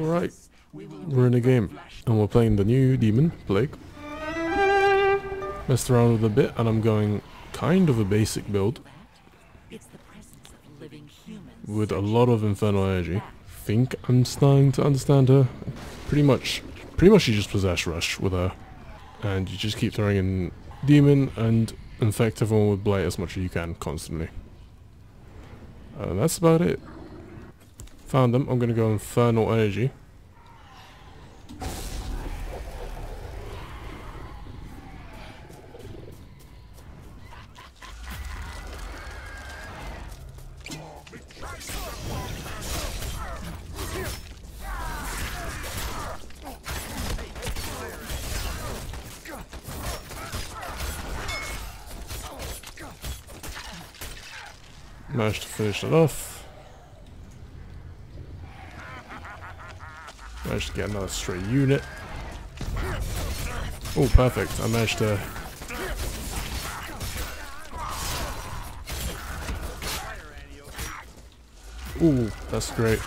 Alright, we're in a game, and we're playing the new demon, Plague. Messed around with a bit, and I'm going kind of a basic build. With a lot of infernal energy. think I'm starting to understand her. Pretty much, pretty much you just possess rush with her. And you just keep throwing in demon and infect everyone with blight as much as you can, constantly. That's about it. Found them. I'm going to go Infernal Energy. Managed to finish it off. Managed to get another stray unit. Oh, perfect. I managed to... Ooh, that's great.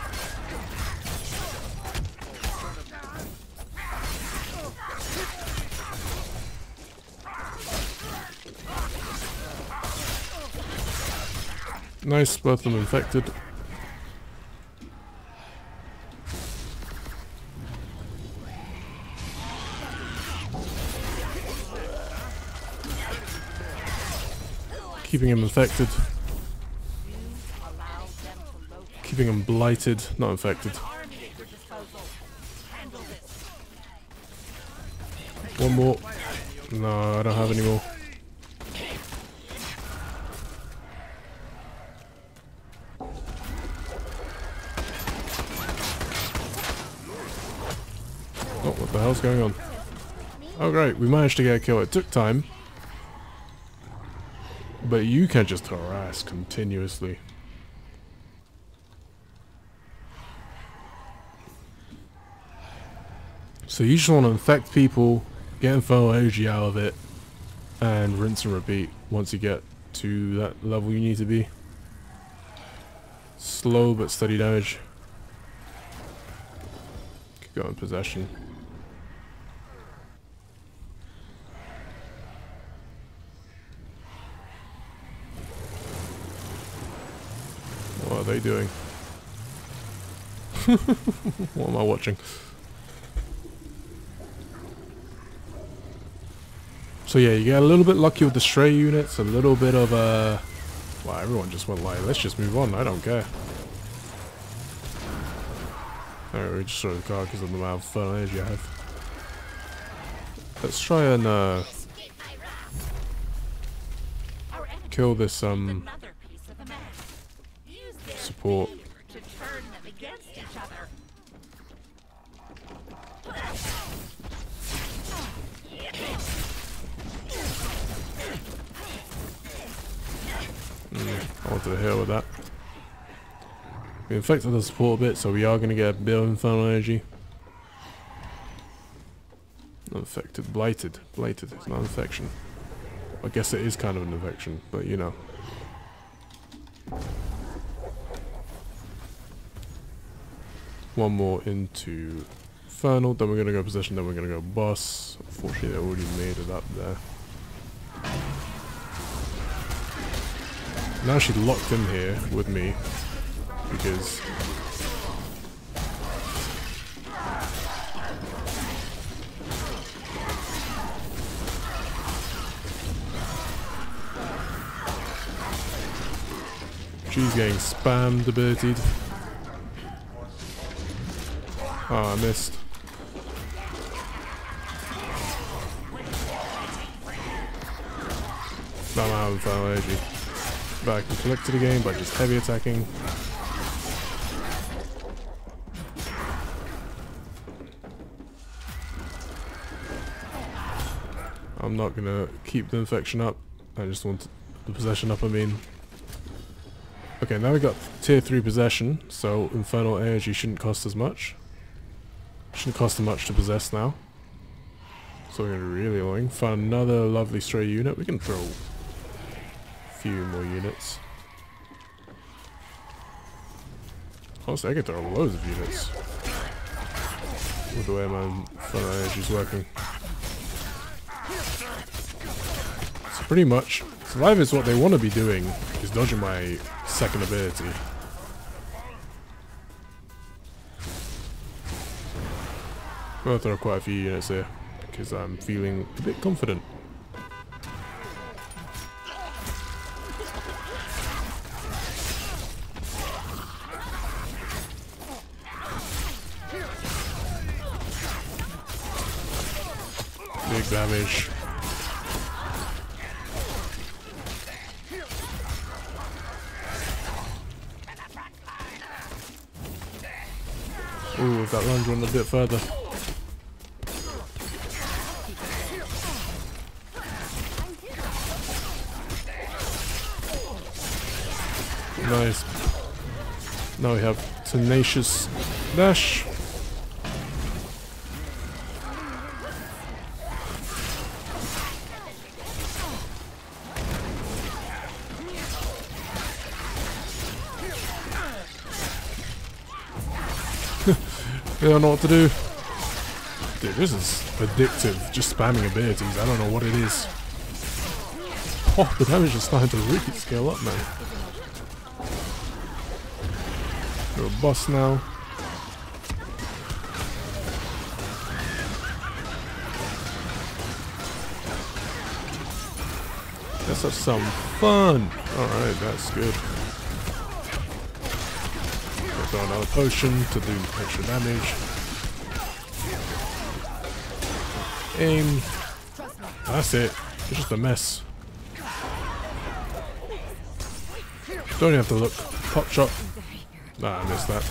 Nice, both of them infected. Keeping him infected. Keeping him blighted, not infected. One more. No, I don't have any more. Oh, what the hell's going on? Oh great, we managed to get a kill. It took time. But you can't just harass continuously. So you just want to infect people, get infernal energy out of it, and rinse and repeat once you get to that level you need to be. Slow but steady damage. Could go in possession. Are they doing? what am I watching? So yeah, you get a little bit lucky with the stray units, a little bit of a... Well, everyone just went like, let's just move on, I don't care. Alright, we just saw the car because of the amount of fun energy I have. Let's try and uh, kill this um support. Mm, I wanted to hit with that. We infected the support a bit, so we are going to get a bit of infernal energy. Not infected, blighted. Blighted, it's not infection. I guess it is kind of an infection, but you know. One more into Infernal, then we're going to go Possession, then we're going to go Boss. Unfortunately, they already made it up there. Now she's locked in here with me because she's getting spammed abilitied. Oh, I missed. Now I'm of infernal energy. But I can collect it again by just heavy attacking. I'm not gonna keep the infection up. I just want the possession up, I mean. Okay, now we got tier 3 possession, so infernal energy shouldn't cost as much. Shouldn't cost as much to possess now. So we're gonna be really annoying. Find another lovely stray unit. We can throw a few more units. Honestly, I could throw loads of units. with the way my energy is working. So pretty much, survive is what they want to be doing is dodging my second ability. I'm gonna throw quite a few units here because I'm feeling a bit confident. Big damage. Ooh, that lunge went a bit further. Nice. Now we have Tenacious Dash. I don't know what to do. Dude, this is addictive. Just spamming abilities. I don't know what it is. Oh, the damage is starting to really scale up, man. A boss now. Let's have some fun. Alright, that's good. Throw another potion to do extra damage. Aim. That's it. It's just a mess. Don't even have to look. Pop shot. Nah, I missed that.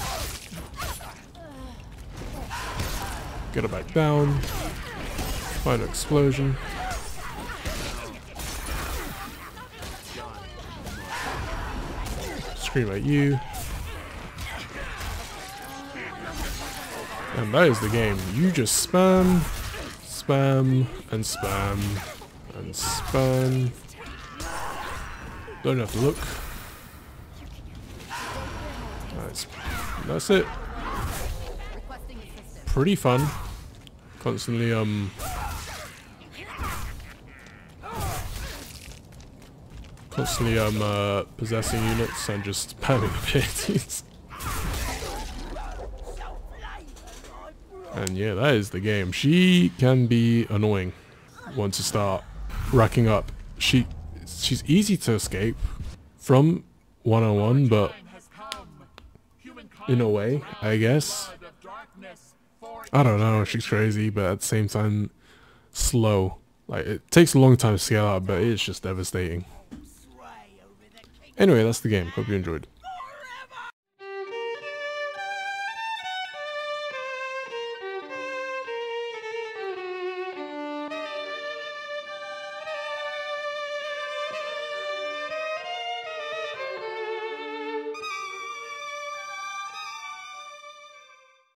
Get it back down. Find an explosion. Scream at you. And that is the game. You just spam, spam, and spam, and spam. Don't have to look. That's, it. Pretty fun. Constantly, um... Constantly, um, uh, possessing units and just spamming abilities. And yeah, that is the game. She can be annoying once you start racking up. She she's easy to escape from one on one, but in a way, I guess. I don't know, she's crazy, but at the same time slow. Like it takes a long time to scale up, but it's just devastating. Anyway, that's the game. Hope you enjoyed.